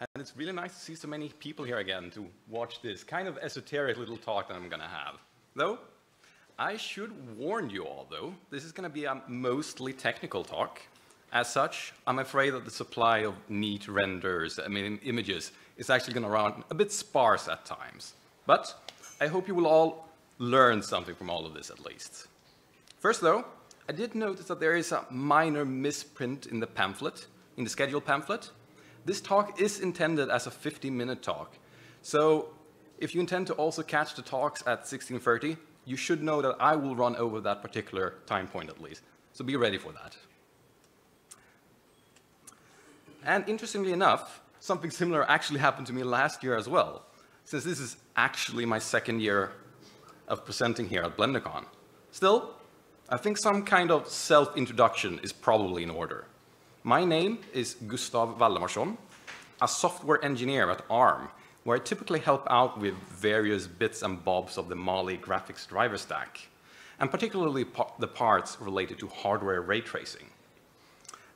And it's really nice to see so many people here again to watch this kind of esoteric little talk that I'm going to have. Though, I should warn you all, though, this is going to be a mostly technical talk. As such, I'm afraid that the supply of neat renders, I mean, images, is actually going to run a bit sparse at times. But I hope you will all learn something from all of this at least. First, though, I did notice that there is a minor misprint in the pamphlet, in the schedule pamphlet. This talk is intended as a 50-minute talk. So if you intend to also catch the talks at 1630, you should know that I will run over that particular time point at least. So be ready for that. And interestingly enough, something similar actually happened to me last year as well, since this is actually my second year of presenting here at BlenderCon. Still, I think some kind of self-introduction is probably in order. My name is Gustaf Waldemarson, a software engineer at ARM, where I typically help out with various bits and bobs of the Mali graphics driver stack, and particularly the parts related to hardware ray tracing.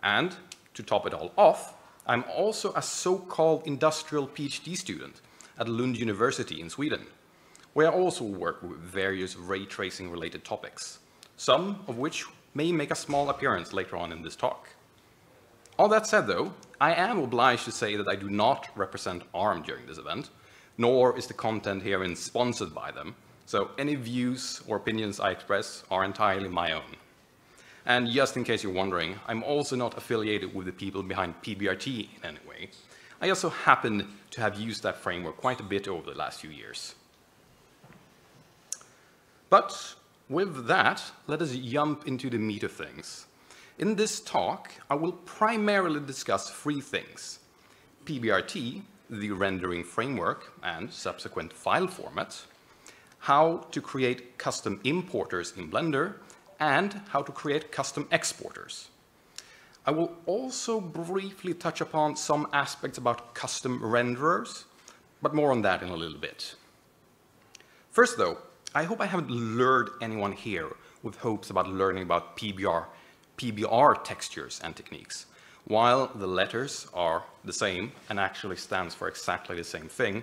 And to top it all off, I'm also a so-called industrial PhD student at Lund University in Sweden, where I also work with various ray tracing related topics, some of which may make a small appearance later on in this talk. All that said, though, I am obliged to say that I do not represent ARM during this event, nor is the content herein sponsored by them, so any views or opinions I express are entirely my own. And just in case you're wondering, I'm also not affiliated with the people behind PBRT in any way. I also happen to have used that framework quite a bit over the last few years. But with that, let us jump into the meat of things. In this talk, I will primarily discuss three things. PBRT, the rendering framework and subsequent file format, how to create custom importers in Blender, and how to create custom exporters. I will also briefly touch upon some aspects about custom renderers, but more on that in a little bit. First though, I hope I haven't lured anyone here with hopes about learning about PBR PBR textures and techniques. While the letters are the same and actually stands for exactly the same thing,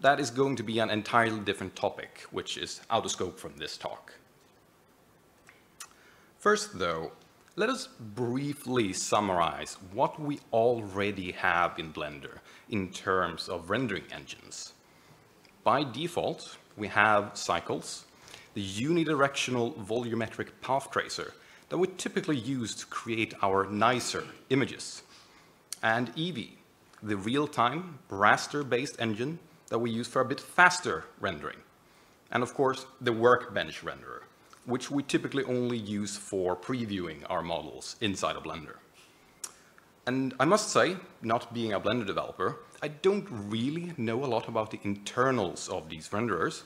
that is going to be an entirely different topic, which is out of scope from this talk. First, though, let us briefly summarize what we already have in Blender in terms of rendering engines. By default, we have Cycles, the unidirectional volumetric path tracer that we typically use to create our nicer images. And Eevee, the real-time raster-based engine that we use for a bit faster rendering. And of course, the workbench renderer, which we typically only use for previewing our models inside of Blender. And I must say, not being a Blender developer, I don't really know a lot about the internals of these renderers,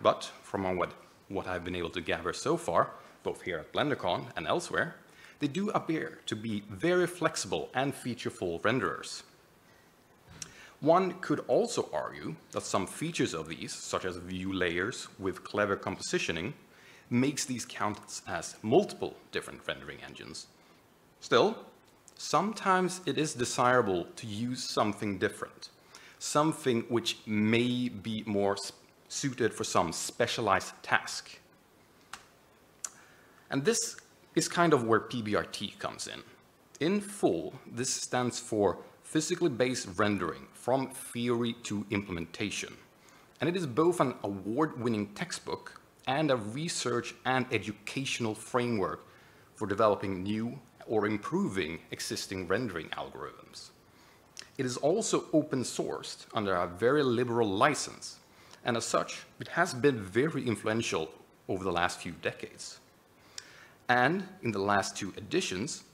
but from what, what I've been able to gather so far, both here at BlenderCon and elsewhere, they do appear to be very flexible and featureful renderers. One could also argue that some features of these, such as view layers with clever compositioning, makes these count as multiple different rendering engines. Still, sometimes it is desirable to use something different, something which may be more suited for some specialized task. And this is kind of where PBRT comes in. In full, this stands for physically based rendering from theory to implementation. And it is both an award-winning textbook and a research and educational framework for developing new or improving existing rendering algorithms. It is also open sourced under a very liberal license, and as such, it has been very influential over the last few decades and in the last two editions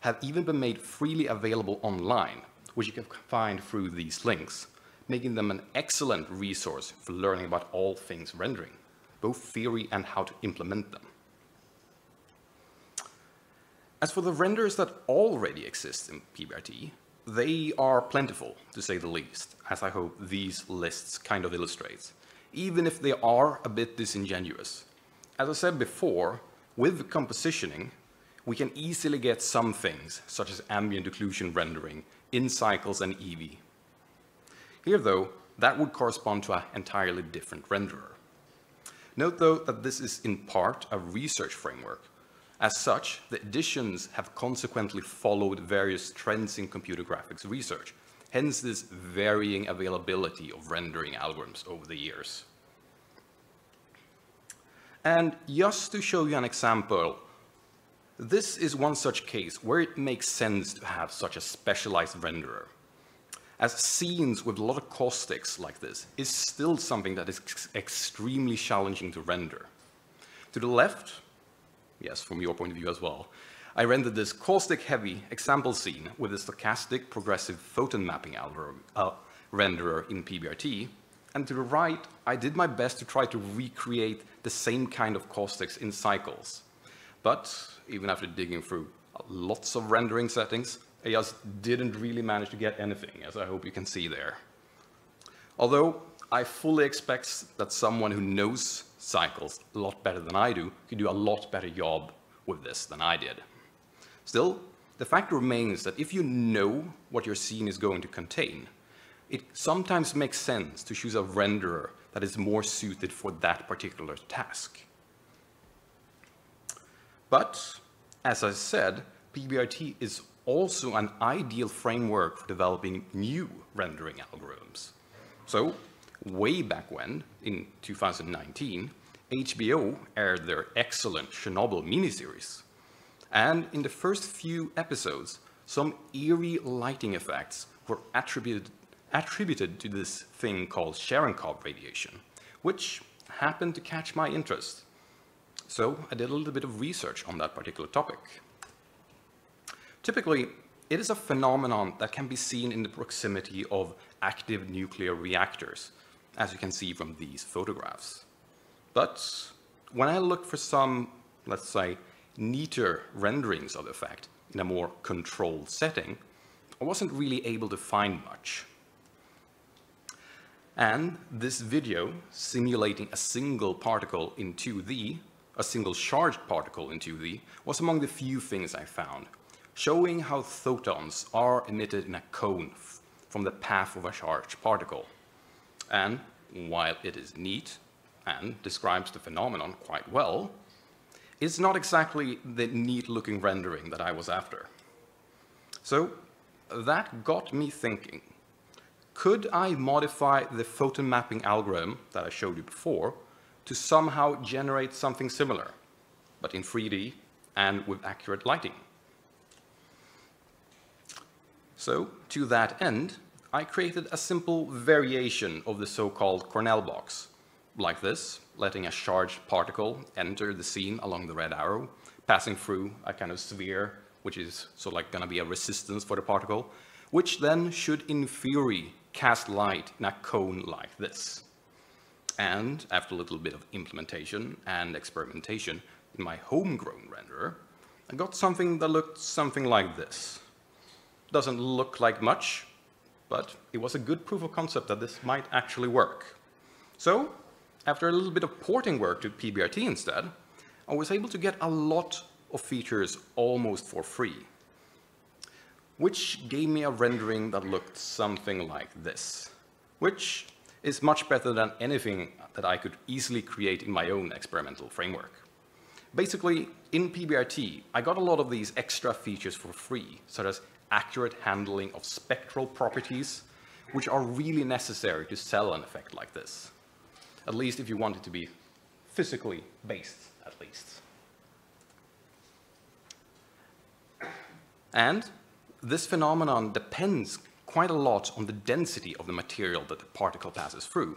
have even been made freely available online, which you can find through these links, making them an excellent resource for learning about all things rendering, both theory and how to implement them. As for the renders that already exist in PBRT, they are plentiful, to say the least, as I hope these lists kind of illustrates, even if they are a bit disingenuous. As I said before, with compositioning, we can easily get some things, such as ambient occlusion rendering, in Cycles and Eevee. Here, though, that would correspond to an entirely different renderer. Note, though, that this is in part a research framework. As such, the editions have consequently followed various trends in computer graphics research, hence this varying availability of rendering algorithms over the years. And just to show you an example, this is one such case where it makes sense to have such a specialized renderer. As scenes with a lot of caustics like this is still something that is ex extremely challenging to render. To the left, yes, from your point of view as well, I rendered this caustic-heavy example scene with a stochastic progressive photon mapping algorithm, uh, renderer in PBRT, and to the right, I did my best to try to recreate the same kind of caustics in cycles. But even after digging through lots of rendering settings, I just didn't really manage to get anything, as I hope you can see there. Although I fully expect that someone who knows cycles a lot better than I do could do a lot better job with this than I did. Still, the fact remains that if you know what your scene is going to contain, it sometimes makes sense to choose a renderer that is more suited for that particular task. But, as I said, PBRT is also an ideal framework for developing new rendering algorithms. So, way back when, in 2019, HBO aired their excellent Chernobyl miniseries. And in the first few episodes, some eerie lighting effects were attributed attributed to this thing called Cherenkov radiation, which happened to catch my interest. So I did a little bit of research on that particular topic. Typically, it is a phenomenon that can be seen in the proximity of active nuclear reactors, as you can see from these photographs. But when I looked for some, let's say, neater renderings of the effect in a more controlled setting, I wasn't really able to find much. And this video simulating a single particle in 2D, a single charged particle in 2D, was among the few things I found, showing how photons are emitted in a cone from the path of a charged particle. And while it is neat and describes the phenomenon quite well, it's not exactly the neat-looking rendering that I was after. So that got me thinking, could I modify the photon mapping algorithm that I showed you before to somehow generate something similar, but in 3D and with accurate lighting? So to that end, I created a simple variation of the so-called Cornell box, like this, letting a charged particle enter the scene along the red arrow, passing through a kind of sphere, which is sort of like going to be a resistance for the particle, which then should, in theory, cast light in a cone like this. And after a little bit of implementation and experimentation in my homegrown renderer, I got something that looked something like this. Doesn't look like much, but it was a good proof of concept that this might actually work. So, after a little bit of porting work to PBRT instead, I was able to get a lot of features almost for free which gave me a rendering that looked something like this, which is much better than anything that I could easily create in my own experimental framework. Basically, in PBRT, I got a lot of these extra features for free, such as accurate handling of spectral properties, which are really necessary to sell an effect like this. At least if you want it to be physically based, at least. And this phenomenon depends quite a lot on the density of the material that the particle passes through.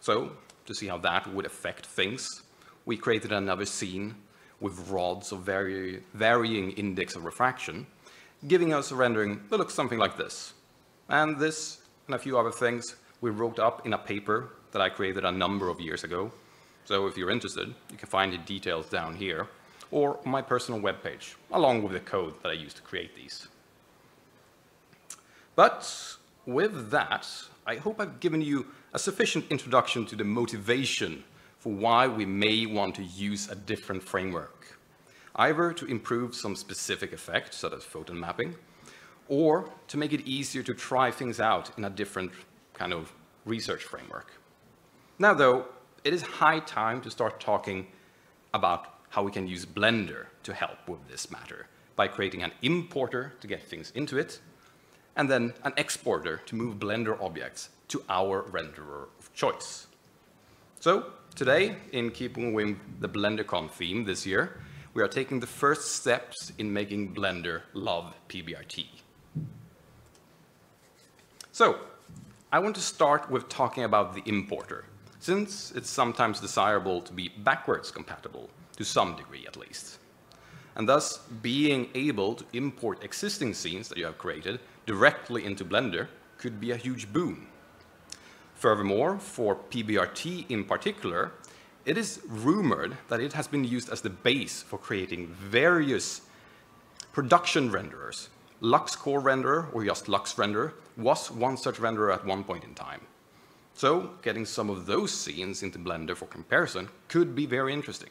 So, to see how that would affect things, we created another scene with rods of vary, varying index of refraction, giving us a rendering that looks something like this. And this and a few other things we wrote up in a paper that I created a number of years ago. So if you're interested, you can find the details down here or my personal webpage, along with the code that I used to create these. But with that, I hope I've given you a sufficient introduction to the motivation for why we may want to use a different framework, either to improve some specific effect, such as photon mapping, or to make it easier to try things out in a different kind of research framework. Now, though, it is high time to start talking about how we can use Blender to help with this matter by creating an importer to get things into it, and then an exporter to move Blender objects to our renderer of choice. So today, in keeping with the BlenderCon theme this year, we are taking the first steps in making Blender love PBRT. So I want to start with talking about the importer, since it's sometimes desirable to be backwards compatible, to some degree at least. And thus, being able to import existing scenes that you have created directly into Blender could be a huge boon. Furthermore, for PBRT in particular, it is rumored that it has been used as the base for creating various production renderers. LuxCore renderer, or just Lux renderer, was one such renderer at one point in time. So getting some of those scenes into Blender for comparison could be very interesting.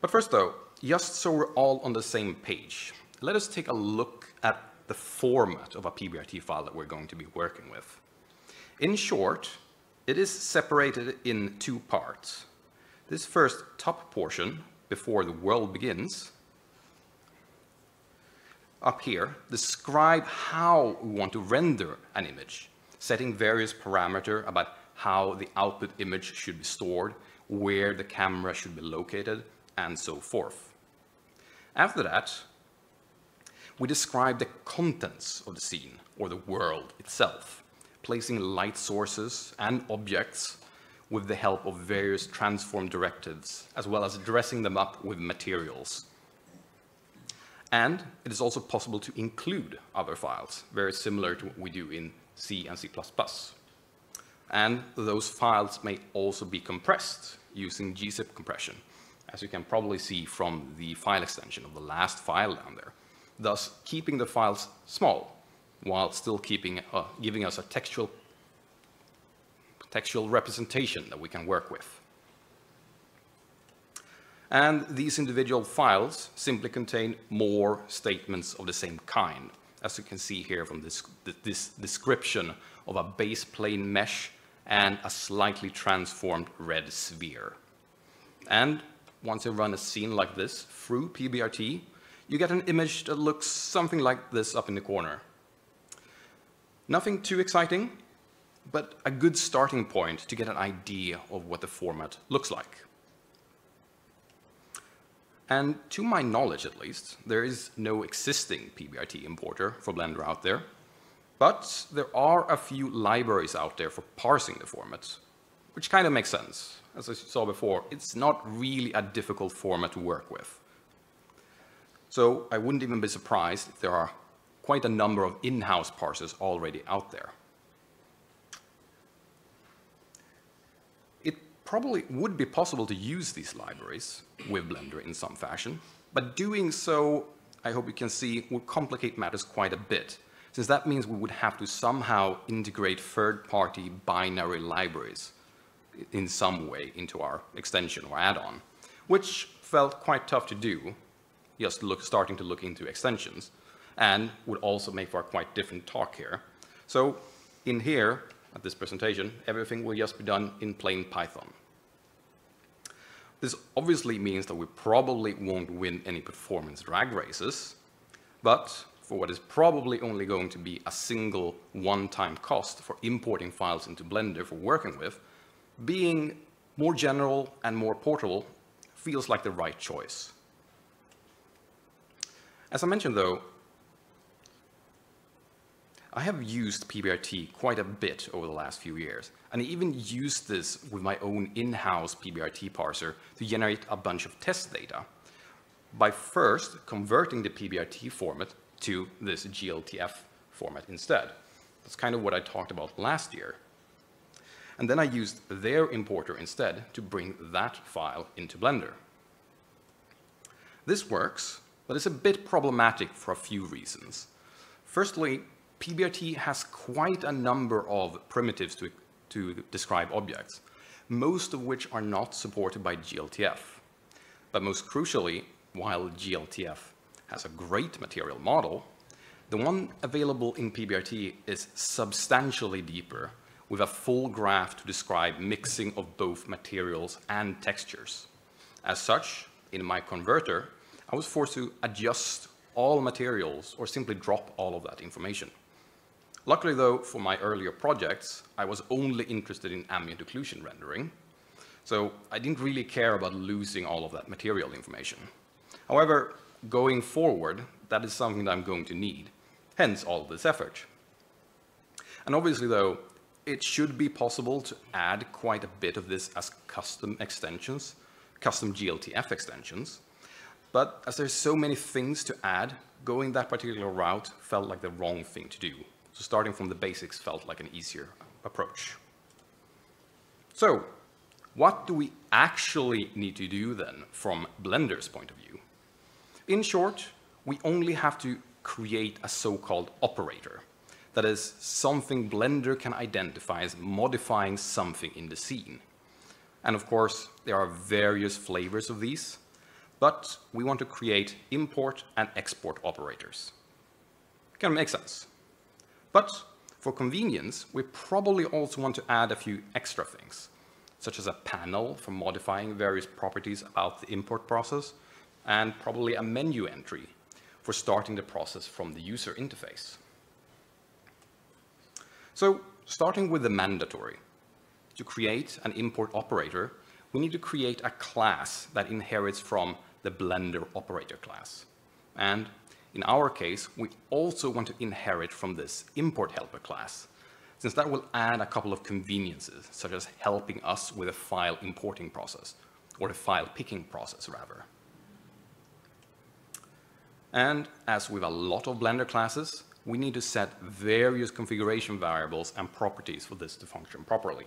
But first though, just so we're all on the same page, let us take a look at the format of a PBRT file that we're going to be working with. In short, it is separated in two parts. This first top portion, before the world begins, up here, describe how we want to render an image, setting various parameters about how the output image should be stored, where the camera should be located, and so forth. After that, we describe the contents of the scene, or the world itself, placing light sources and objects with the help of various transform directives, as well as dressing them up with materials. And it is also possible to include other files, very similar to what we do in C and C++. And those files may also be compressed using gzip compression, as you can probably see from the file extension of the last file down there, thus keeping the files small while still keeping, uh, giving us a textual, textual representation that we can work with. And these individual files simply contain more statements of the same kind, as you can see here from this, this description of a base plane mesh and a slightly transformed red sphere. And once you run a scene like this through PBRT, you get an image that looks something like this up in the corner. Nothing too exciting, but a good starting point to get an idea of what the format looks like. And to my knowledge, at least, there is no existing PBRT importer for Blender out there, but there are a few libraries out there for parsing the format, which kind of makes sense. As I saw before, it's not really a difficult format to work with. So I wouldn't even be surprised if there are quite a number of in-house parsers already out there. It probably would be possible to use these libraries with Blender in some fashion, but doing so, I hope you can see, would complicate matters quite a bit, since that means we would have to somehow integrate third-party binary libraries in some way into our extension or add-on, which felt quite tough to do, just look, starting to look into extensions, and would also make for a quite different talk here. So in here, at this presentation, everything will just be done in plain Python. This obviously means that we probably won't win any performance drag races, but for what is probably only going to be a single one-time cost for importing files into Blender for working with, being more general and more portable feels like the right choice. As I mentioned though, I have used PBRT quite a bit over the last few years, and I even used this with my own in-house PBRT parser to generate a bunch of test data by first converting the PBRT format to this GLTF format instead. That's kind of what I talked about last year. And then I used their importer instead to bring that file into Blender. This works, but it's a bit problematic for a few reasons. Firstly, PBRT has quite a number of primitives to, to describe objects, most of which are not supported by GLTF. But most crucially, while GLTF has a great material model, The one available in PBRT is substantially deeper with a full graph to describe mixing of both materials and textures. As such, in my converter, I was forced to adjust all materials or simply drop all of that information. Luckily though, for my earlier projects, I was only interested in ambient occlusion rendering, so I didn't really care about losing all of that material information. However, going forward, that is something that I'm going to need, hence all this effort. And obviously though, it should be possible to add quite a bit of this as custom extensions, custom GLTF extensions, but as there's so many things to add, going that particular route felt like the wrong thing to do. So starting from the basics felt like an easier approach. So what do we actually need to do then from Blender's point of view? In short, we only have to create a so-called operator. That is something Blender can identify as modifying something in the scene. And of course, there are various flavors of these, but we want to create import and export operators. Can make sense. But for convenience, we probably also want to add a few extra things, such as a panel for modifying various properties about the import process, and probably a menu entry for starting the process from the user interface. So starting with the mandatory, to create an import operator, we need to create a class that inherits from the Blender operator class. And in our case, we also want to inherit from this import helper class, since that will add a couple of conveniences, such as helping us with a file importing process, or a file picking process, rather. And as with a lot of Blender classes, we need to set various configuration variables and properties for this to function properly.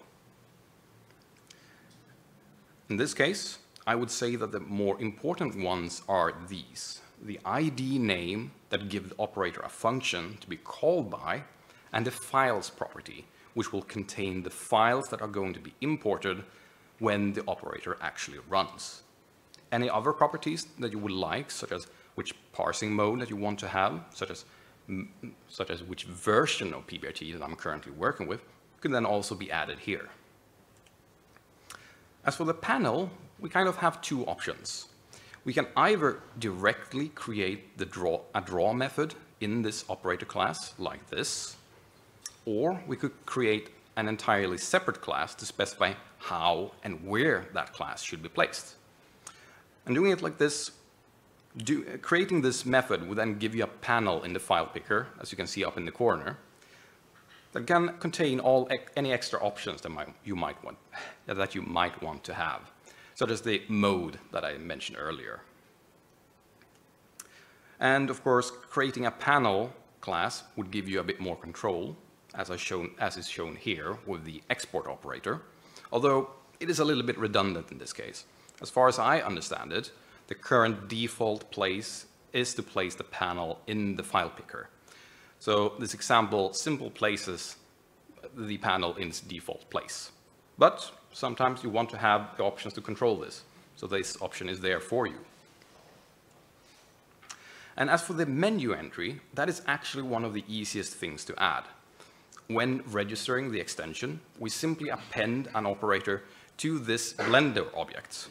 In this case, I would say that the more important ones are these. The ID name that gives the operator a function to be called by, and the files property, which will contain the files that are going to be imported when the operator actually runs. Any other properties that you would like, such as which parsing mode that you want to have, such as, such as which version of PBRT that I'm currently working with, could then also be added here. As for the panel, we kind of have two options. We can either directly create the draw, a draw method in this operator class like this, or we could create an entirely separate class to specify how and where that class should be placed. And doing it like this, do, creating this method would then give you a panel in the file picker, as you can see up in the corner, that can contain all any extra options that might, you might want that you might want to have, such as the mode that I mentioned earlier. And of course, creating a panel class would give you a bit more control, as, I shown, as is shown here with the export operator, although it is a little bit redundant in this case. As far as I understand it, the current default place is to place the panel in the file picker. So this example simple places the panel in its default place. But sometimes you want to have the options to control this. So this option is there for you. And as for the menu entry, that is actually one of the easiest things to add. When registering the extension, we simply append an operator to this Blender object,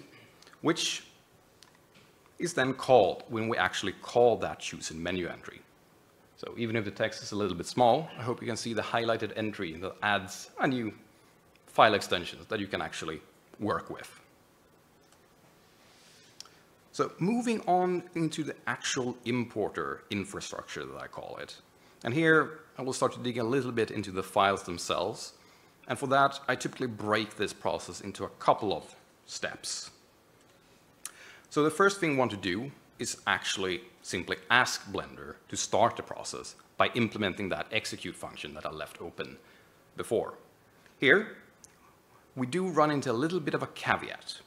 which is then called when we actually call that chosen menu entry. So even if the text is a little bit small, I hope you can see the highlighted entry that adds a new file extensions that you can actually work with. So moving on into the actual importer infrastructure that I call it. And here I will start to dig a little bit into the files themselves. And for that, I typically break this process into a couple of steps. So the first thing we want to do is actually simply ask Blender to start the process by implementing that execute function that I left open before. Here, we do run into a little bit of a caveat.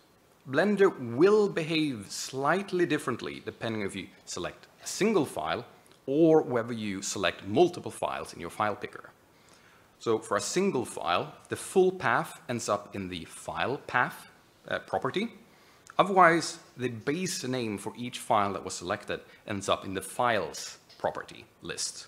Blender will behave slightly differently depending if you select a single file or whether you select multiple files in your file picker. So for a single file, the full path ends up in the file path uh, property, Otherwise, the base name for each file that was selected ends up in the files property list.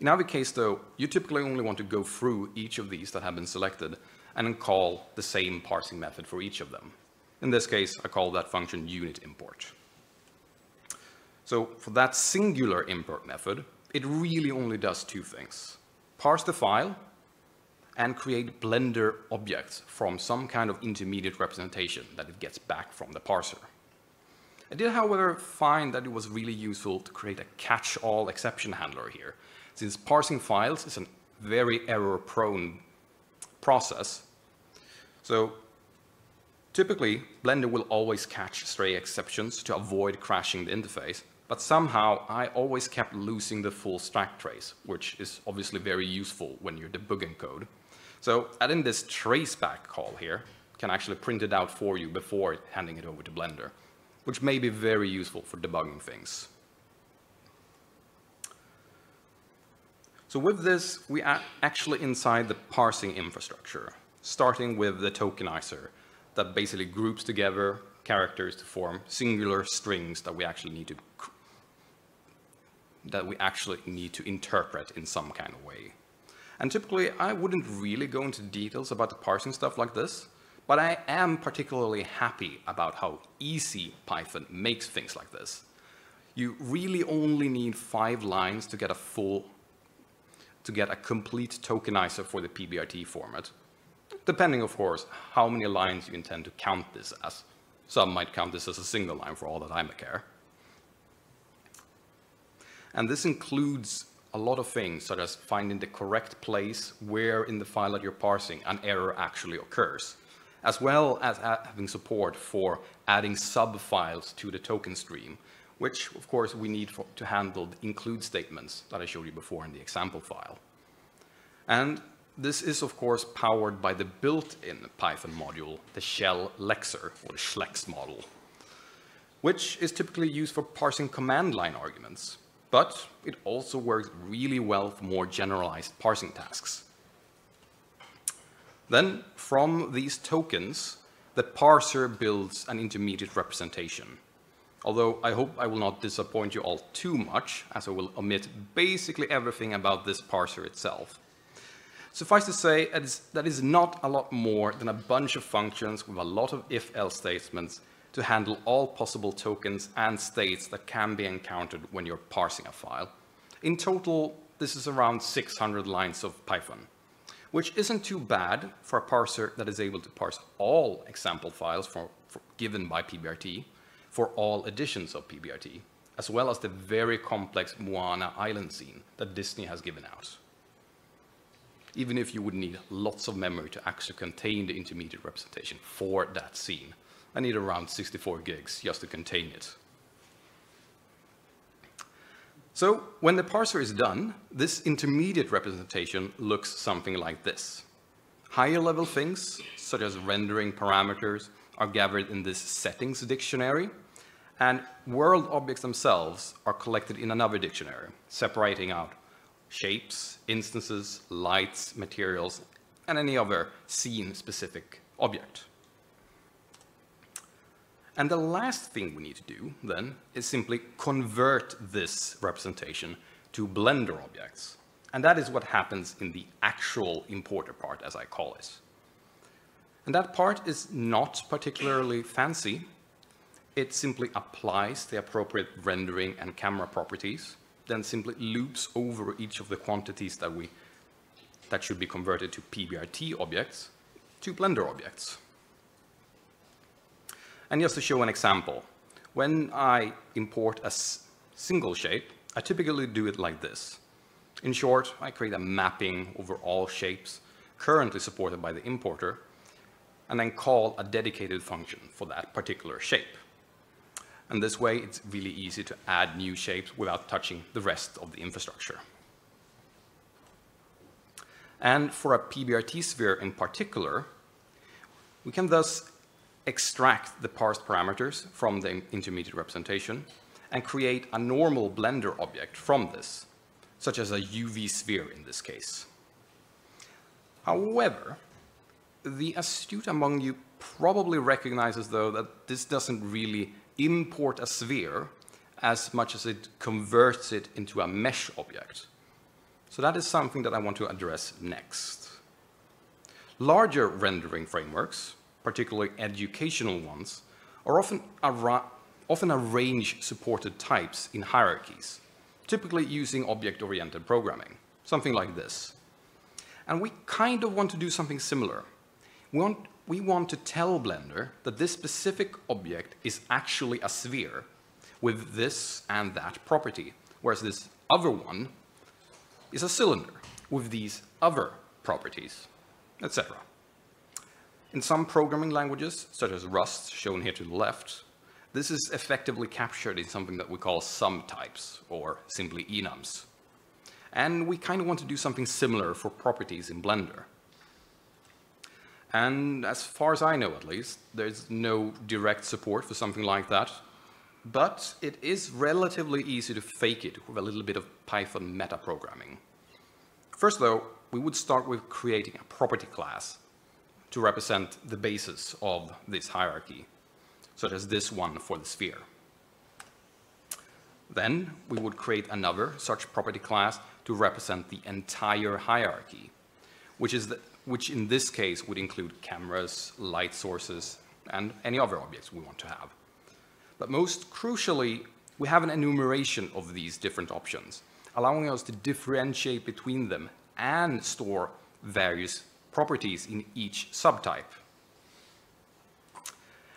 In our case, though, you typically only want to go through each of these that have been selected and then call the same parsing method for each of them. In this case, I call that function unit import. So for that singular import method, it really only does two things. Parse the file and create Blender objects from some kind of intermediate representation that it gets back from the parser. I did, however, find that it was really useful to create a catch-all exception handler here, since parsing files is a very error-prone process. So typically, Blender will always catch stray exceptions to avoid crashing the interface, but somehow I always kept losing the full stack trace, which is obviously very useful when you're debugging code. So adding this traceback call here can actually print it out for you before handing it over to Blender, which may be very useful for debugging things. So with this, we are actually inside the parsing infrastructure, starting with the tokenizer that basically groups together characters to form singular strings that we actually need to that we actually need to interpret in some kind of way. And typically, I wouldn't really go into details about the parsing stuff like this, but I am particularly happy about how easy Python makes things like this. You really only need five lines to get a full, to get a complete tokenizer for the PBRT format, depending, of course, how many lines you intend to count this as. Some might count this as a single line for all that I may care. And this includes a lot of things, such as finding the correct place where in the file that you're parsing an error actually occurs, as well as having support for adding sub-files to the token stream, which, of course, we need for, to handle the include statements that I showed you before in the example file. And this is, of course, powered by the built-in Python module, the shell lexer, or the shlex model, which is typically used for parsing command line arguments but it also works really well for more generalized parsing tasks. Then, from these tokens, the parser builds an intermediate representation. Although I hope I will not disappoint you all too much, as I will omit basically everything about this parser itself. Suffice to say, that is not a lot more than a bunch of functions with a lot of if-else statements to handle all possible tokens and states that can be encountered when you're parsing a file. In total, this is around 600 lines of Python, which isn't too bad for a parser that is able to parse all example files for, for, given by PBRT for all editions of PBRT, as well as the very complex Moana island scene that Disney has given out. Even if you would need lots of memory to actually contain the intermediate representation for that scene, I need around 64 gigs just to contain it. So when the parser is done, this intermediate representation looks something like this. Higher level things, such as rendering parameters, are gathered in this settings dictionary, and world objects themselves are collected in another dictionary, separating out shapes, instances, lights, materials, and any other scene-specific object. And the last thing we need to do then is simply convert this representation to Blender objects. And that is what happens in the actual importer part, as I call it. And that part is not particularly fancy. It simply applies the appropriate rendering and camera properties, then simply loops over each of the quantities that, we, that should be converted to PBRT objects to Blender objects. And just to show an example, when I import a single shape, I typically do it like this. In short, I create a mapping over all shapes currently supported by the importer, and then call a dedicated function for that particular shape. And this way, it's really easy to add new shapes without touching the rest of the infrastructure. And for a PBRT sphere in particular, we can thus extract the parsed parameters from the intermediate representation and create a normal Blender object from this, such as a UV sphere in this case. However, the astute among you probably recognizes, though, that this doesn't really import a sphere as much as it converts it into a mesh object. So that is something that I want to address next. Larger rendering frameworks, particularly educational ones, are often, often arrange supported types in hierarchies, typically using object-oriented programming, something like this. And we kind of want to do something similar. We want, we want to tell Blender that this specific object is actually a sphere with this and that property, whereas this other one is a cylinder with these other properties, etc. In some programming languages, such as Rust, shown here to the left, this is effectively captured in something that we call sum types, or simply enums. And we kind of want to do something similar for properties in Blender. And as far as I know, at least, there's no direct support for something like that. But it is relatively easy to fake it with a little bit of Python metaprogramming. First, though, we would start with creating a property class to represent the basis of this hierarchy, such as this one for the sphere. Then we would create another such property class to represent the entire hierarchy, which, is the, which in this case would include cameras, light sources, and any other objects we want to have. But most crucially, we have an enumeration of these different options, allowing us to differentiate between them and store various properties in each subtype.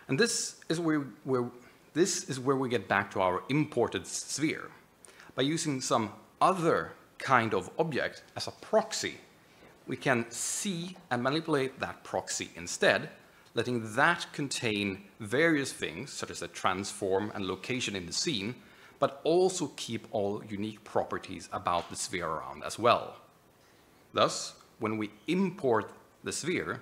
And this is where, where, this is where we get back to our imported sphere. By using some other kind of object as a proxy, we can see and manipulate that proxy instead, letting that contain various things, such as a transform and location in the scene, but also keep all unique properties about the sphere around as well. Thus, when we import the sphere,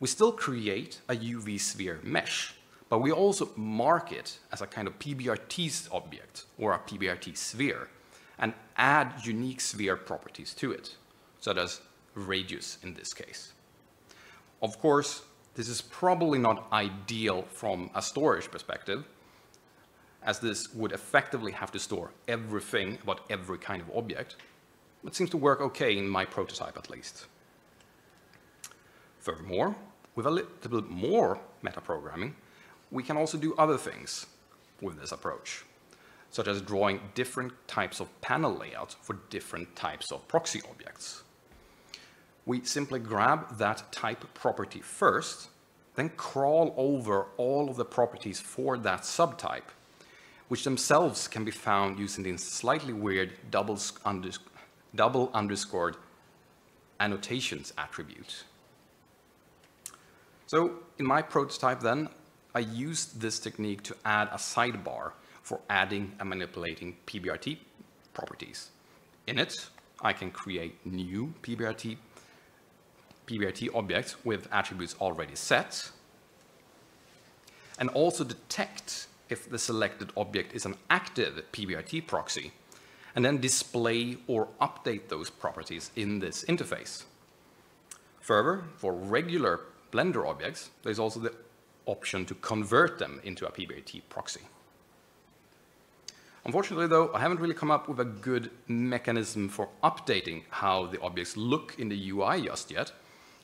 we still create a UV sphere mesh, but we also mark it as a kind of PBRT object or a PBRT sphere and add unique sphere properties to it, such as radius in this case. Of course, this is probably not ideal from a storage perspective, as this would effectively have to store everything about every kind of object, but seems to work okay in my prototype at least. Furthermore, with a little bit more metaprogramming, we can also do other things with this approach, such as drawing different types of panel layouts for different types of proxy objects. We simply grab that type property first, then crawl over all of the properties for that subtype, which themselves can be found using the slightly weird double, unders double underscored annotations attribute. So in my prototype then, I used this technique to add a sidebar for adding and manipulating PBRT properties. In it, I can create new PBRT, PBRT objects with attributes already set, and also detect if the selected object is an active PBRT proxy, and then display or update those properties in this interface. Further, for regular Blender objects, there's also the option to convert them into a PBRT proxy. Unfortunately, though, I haven't really come up with a good mechanism for updating how the objects look in the UI just yet.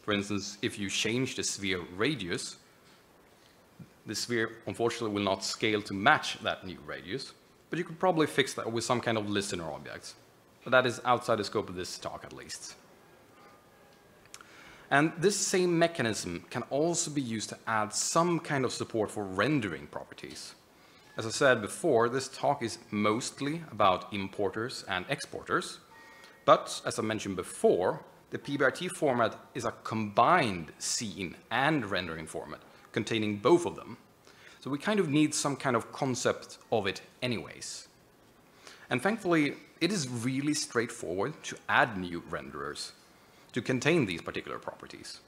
For instance, if you change the sphere radius, the sphere unfortunately will not scale to match that new radius, but you could probably fix that with some kind of listener object. But that is outside the scope of this talk at least. And this same mechanism can also be used to add some kind of support for rendering properties. As I said before, this talk is mostly about importers and exporters, but as I mentioned before, the PBRT format is a combined scene and rendering format containing both of them. So we kind of need some kind of concept of it anyways. And thankfully, it is really straightforward to add new renderers to contain these particular properties.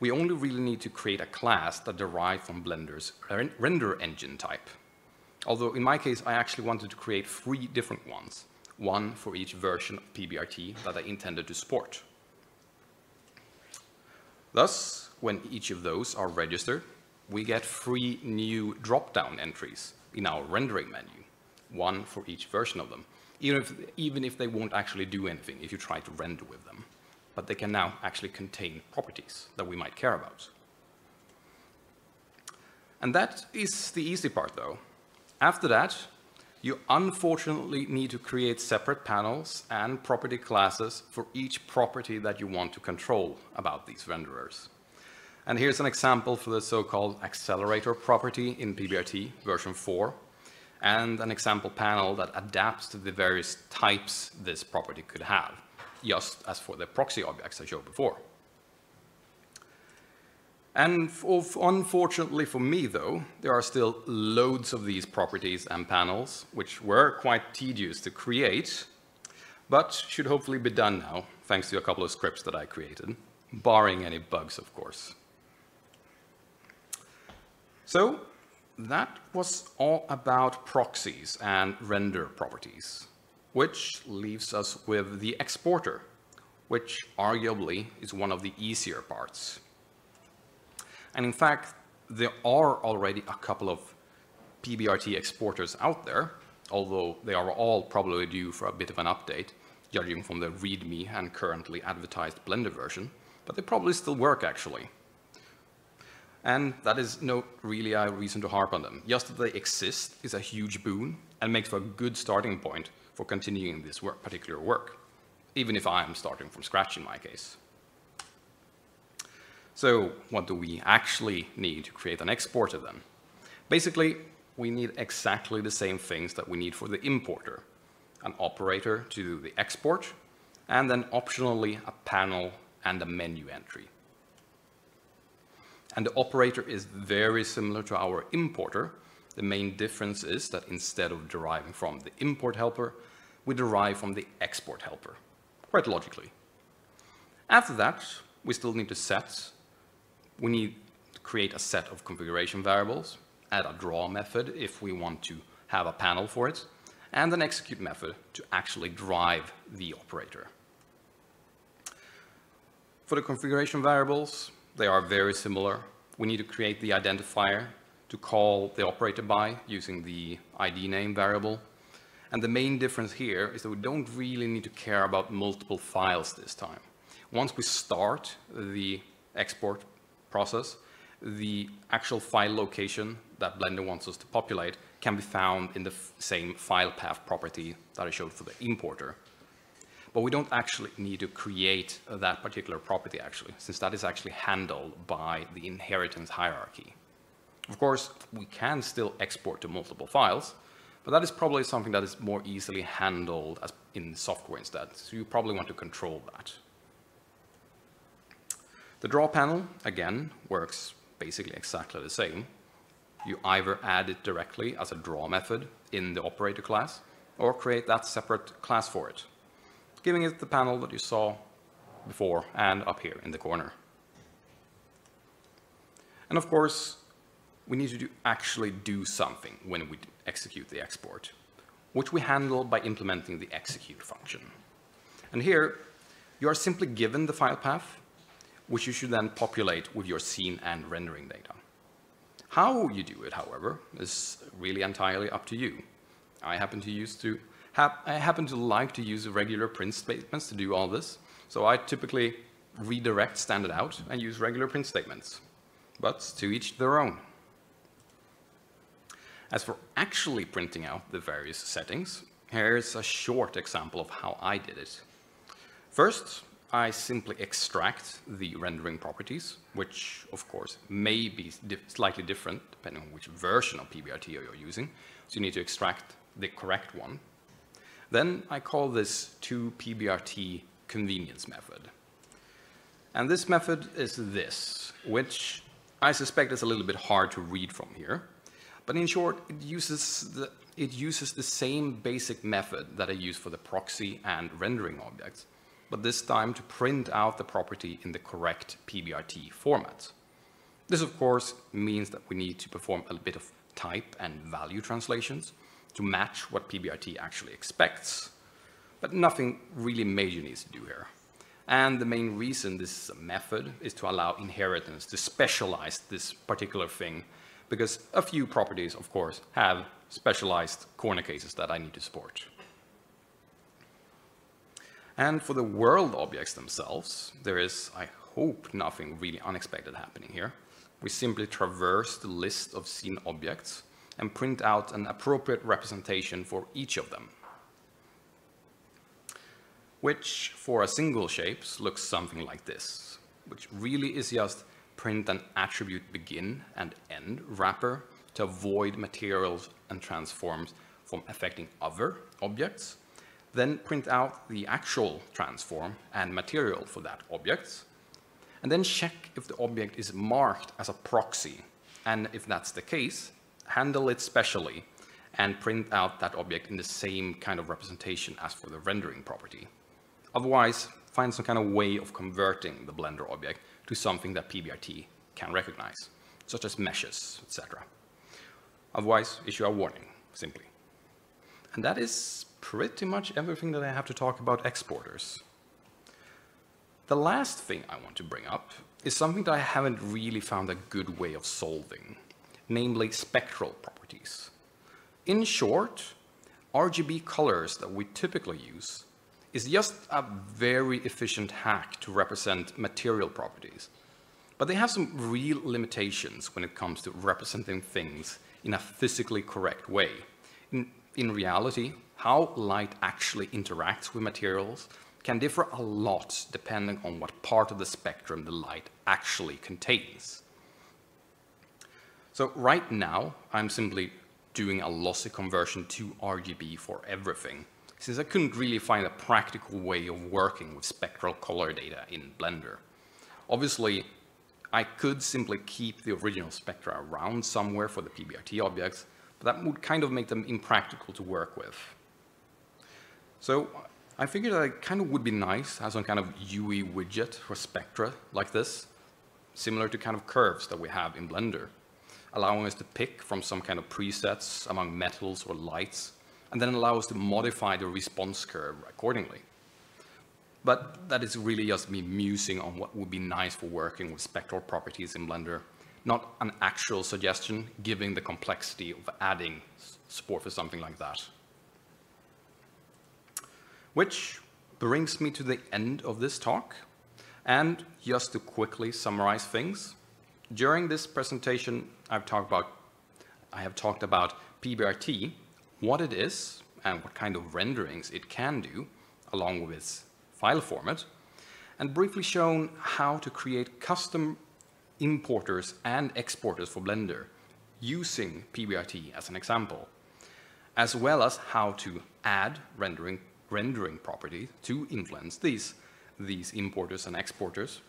We only really need to create a class that derives from Blender's render engine type. Although in my case, I actually wanted to create three different ones, one for each version of PBRT that I intended to support. Thus, when each of those are registered, we get three new drop-down entries in our rendering menu, one for each version of them, even if, even if they won't actually do anything if you try to render with them. But they can now actually contain properties that we might care about. And that is the easy part, though. After that, you unfortunately need to create separate panels and property classes for each property that you want to control about these renderers. And here's an example for the so-called accelerator property in PBRT version 4, and an example panel that adapts to the various types this property could have, just as for the proxy objects I showed before. And oh, unfortunately for me, though, there are still loads of these properties and panels, which were quite tedious to create, but should hopefully be done now, thanks to a couple of scripts that I created, barring any bugs, of course. So that was all about proxies and render properties, which leaves us with the exporter, which arguably is one of the easier parts. And in fact, there are already a couple of PBRT exporters out there, although they are all probably due for a bit of an update, judging from the README and currently advertised Blender version, but they probably still work actually. And that is no really a reason to harp on them. Just that they exist is a huge boon and makes for a good starting point for continuing this work, particular work, even if I'm starting from scratch in my case. So what do we actually need to create an exporter then? Basically, we need exactly the same things that we need for the importer. An operator to do the export, and then optionally a panel and a menu entry. And the operator is very similar to our importer. The main difference is that instead of deriving from the import helper, we derive from the export helper, quite logically. After that, we still need to set we need to create a set of configuration variables, add a draw method if we want to have a panel for it, and an execute method to actually drive the operator. For the configuration variables, they are very similar. We need to create the identifier to call the operator by using the ID name variable. And the main difference here is that we don't really need to care about multiple files this time. Once we start the export process, the actual file location that Blender wants us to populate can be found in the same file path property that I showed for the importer. But we don't actually need to create that particular property actually, since that is actually handled by the inheritance hierarchy. Of course, we can still export to multiple files, but that is probably something that is more easily handled as in software instead. So you probably want to control that. The draw panel, again, works basically exactly the same. You either add it directly as a draw method in the operator class, or create that separate class for it, giving it the panel that you saw before and up here in the corner. And of course, we need to do, actually do something when we execute the export, which we handle by implementing the execute function. And here, you are simply given the file path which you should then populate with your scene and rendering data. How you do it, however, is really entirely up to you. I happen to use to I happen to like to use regular print statements to do all this, so I typically redirect standard out and use regular print statements, but to each their own. As for actually printing out the various settings, here's a short example of how I did it. First, I simply extract the rendering properties, which of course may be slightly different depending on which version of PBRT you're using. So you need to extract the correct one. Then I call this to PBRT convenience method. And this method is this, which I suspect is a little bit hard to read from here. But in short, it uses the, it uses the same basic method that I use for the proxy and rendering objects, but this time to print out the property in the correct PBRT format. This, of course, means that we need to perform a bit of type and value translations to match what PBRT actually expects, but nothing really major needs to do here. And the main reason this is a method is to allow inheritance to specialize this particular thing, because a few properties, of course, have specialized corner cases that I need to support. And for the world objects themselves, there is, I hope, nothing really unexpected happening here. We simply traverse the list of scene objects and print out an appropriate representation for each of them, which for a single shapes looks something like this, which really is just print an attribute begin and end wrapper to avoid materials and transforms from affecting other objects, then print out the actual transform and material for that object, and then check if the object is marked as a proxy, and if that's the case, handle it specially and print out that object in the same kind of representation as for the rendering property. Otherwise, find some kind of way of converting the Blender object to something that PBRT can recognize, such as meshes, etc. Otherwise, issue a warning, simply. And that is pretty much everything that I have to talk about exporters. The last thing I want to bring up is something that I haven't really found a good way of solving namely spectral properties. In short, RGB colors that we typically use is just a very efficient hack to represent material properties. But they have some real limitations when it comes to representing things in a physically correct way. In, in reality, how light actually interacts with materials can differ a lot depending on what part of the spectrum the light actually contains. So right now, I'm simply doing a lossy conversion to RGB for everything, since I couldn't really find a practical way of working with spectral color data in Blender. Obviously, I could simply keep the original spectra around somewhere for the PBRT objects, but that would kind of make them impractical to work with. So I figured that it kind of would be nice have some kind of UI widget for spectra like this, similar to kind of curves that we have in Blender allowing us to pick from some kind of presets among metals or lights, and then allow us to modify the response curve accordingly. But that is really just me musing on what would be nice for working with spectral properties in Blender, not an actual suggestion, given the complexity of adding support for something like that. Which brings me to the end of this talk. And just to quickly summarize things, during this presentation, I've talked about, I have talked about PBRT, what it is, and what kind of renderings it can do, along with its file format, and briefly shown how to create custom importers and exporters for Blender using PBRT as an example, as well as how to add rendering, rendering property to influence these, these importers and exporters,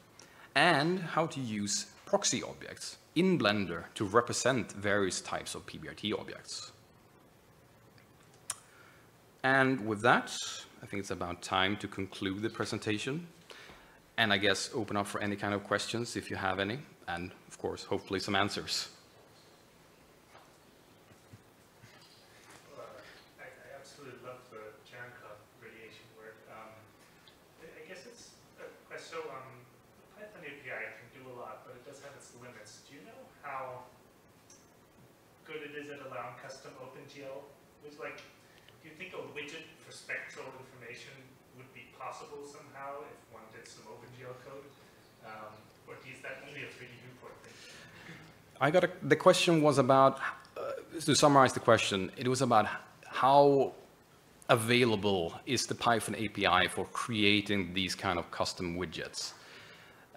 and how to use proxy objects in Blender to represent various types of PBRT objects. And with that, I think it's about time to conclude the presentation. And I guess open up for any kind of questions if you have any, and of course, hopefully some answers. Like, do you think a widget for spectral information would be possible somehow if one did some OpenGL code? Um, or is that only a 3D viewport thing? I got a, the question was about, uh, to summarize the question, it was about how available is the Python API for creating these kind of custom widgets.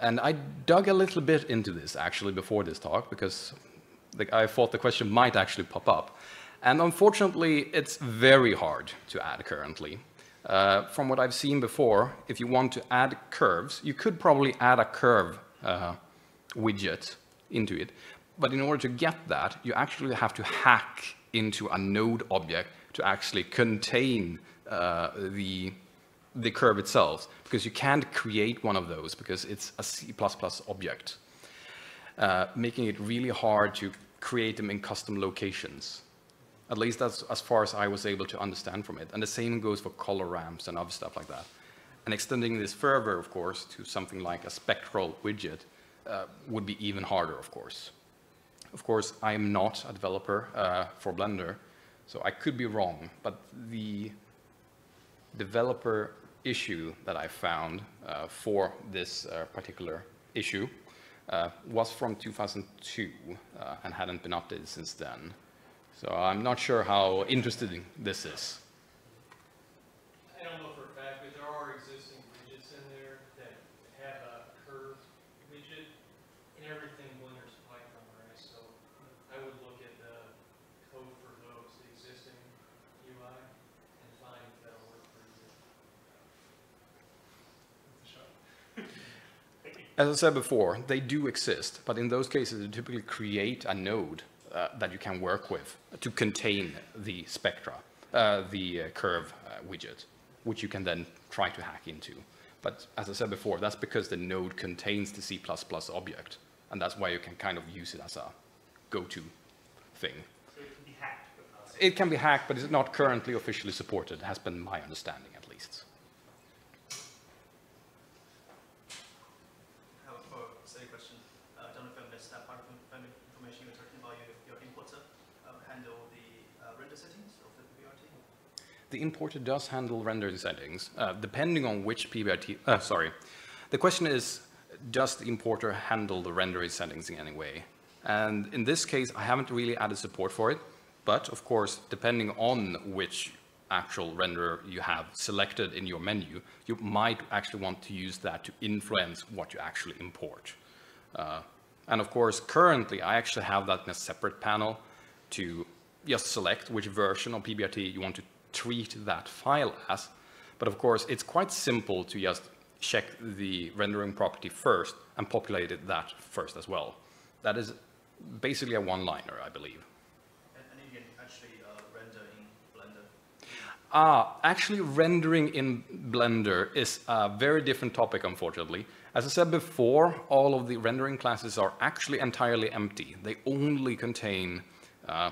And I dug a little bit into this actually before this talk because I thought the question might actually pop up. And unfortunately, it's very hard to add currently. Uh, from what I've seen before, if you want to add curves, you could probably add a curve uh, widget into it. But in order to get that, you actually have to hack into a node object to actually contain uh, the, the curve itself, because you can't create one of those because it's a C++ object, uh, making it really hard to create them in custom locations. At least that's as far as I was able to understand from it. And the same goes for color ramps and other stuff like that. And extending this further, of course, to something like a spectral widget uh, would be even harder, of course. Of course, I am not a developer uh, for Blender, so I could be wrong, but the developer issue that I found uh, for this uh, particular issue uh, was from 2002 uh, and hadn't been updated since then. So I'm not sure how interesting this is. I don't know for a fact, but there are existing widgets in there that have a curved widget, and everything Blender's Python, right? So I would look at the code for those, the existing UI, and find if that'll work for you. As I said before, they do exist, but in those cases, you typically create a node uh, that you can work with to contain the spectra, uh, the uh, curve uh, widget, which you can then try to hack into. But as I said before, that's because the node contains the C++ object, and that's why you can kind of use it as a go-to thing. So it can be hacked, It can be hacked, but it's not currently officially supported, has been my understanding at least. I have a silly question. Uh, I don't know if I missed that part of the information you were talking about. Your, your importer um, handle the uh, render settings of the PBRT. The importer does handle rendering settings, uh, depending on which PBRT, uh, sorry. The question is, does the importer handle the rendering settings in any way? And in this case, I haven't really added support for it, but of course, depending on which actual renderer you have selected in your menu, you might actually want to use that to influence what you actually import. Uh, and of course, currently, I actually have that in a separate panel to just select which version of PBRT you want to treat that file as. But of course, it's quite simple to just check the rendering property first and populate it that first as well. That is basically a one-liner, I believe. And, and you can actually uh, render in Blender. Ah, actually rendering in Blender is a very different topic, unfortunately. As I said before, all of the rendering classes are actually entirely empty. They only contain uh,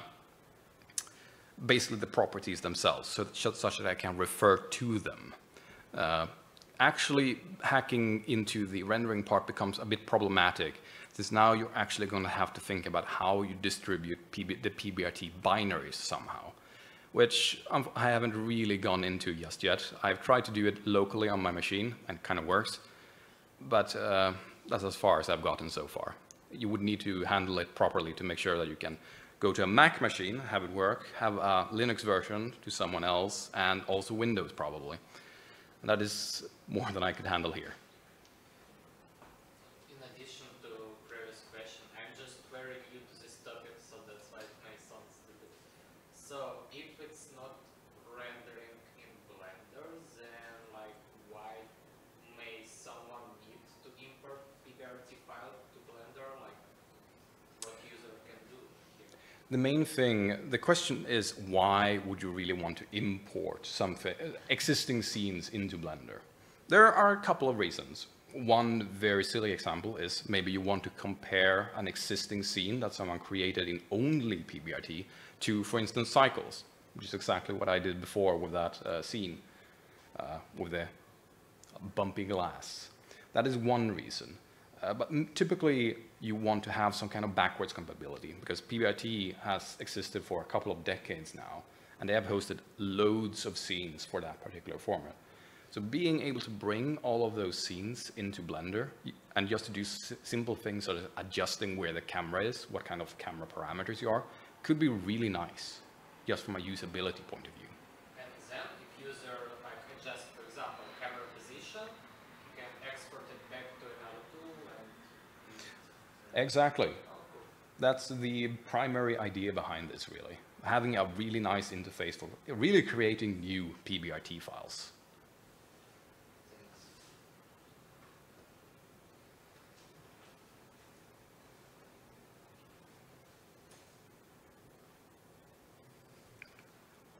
basically the properties themselves, so such that I can refer to them. Uh, actually, hacking into the rendering part becomes a bit problematic, since now you're actually going to have to think about how you distribute PB the PBRT binaries somehow which um, I haven't really gone into just yet. I've tried to do it locally on my machine, and it kind of works, but uh, that's as far as I've gotten so far. You would need to handle it properly to make sure that you can go to a Mac machine, have it work, have a Linux version to someone else, and also Windows probably. And that is more than I could handle here. In addition to previous question, I'm just very new to this topic, so that's why it may sound stupid. So if it's not rendering in Blender, then like why may someone need to import PBRT file to Blender? Like what user can do here? The main thing, the question is why would you really want to import something, existing scenes into Blender? There are a couple of reasons. One very silly example is maybe you want to compare an existing scene that someone created in only PBRT to, for instance, cycles, which is exactly what I did before with that uh, scene uh, with the bumpy glass. That is one reason. Uh, but typically, you want to have some kind of backwards compatibility because PBRT has existed for a couple of decades now, and they have hosted loads of scenes for that particular format. So being able to bring all of those scenes into Blender and just to do simple things such as adjusting where the camera is, what kind of camera parameters you are, could be really nice, just from a usability point of view. And then if user like adjust, for example, camera position, you can export it back to another tool and use it. Exactly. That's the primary idea behind this, really. Having a really nice interface for really creating new PBRT files.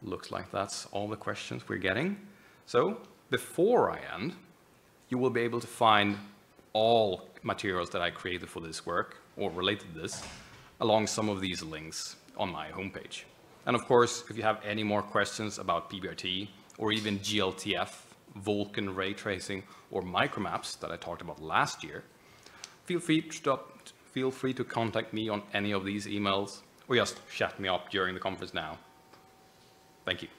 Looks like that's all the questions we're getting. So before I end, you will be able to find all materials that I created for this work or related to this along some of these links on my homepage. And of course, if you have any more questions about PBRT or even GLTF, Vulkan ray tracing, or micromaps that I talked about last year, feel free to, feel free to contact me on any of these emails or just chat me up during the conference now. Thank you.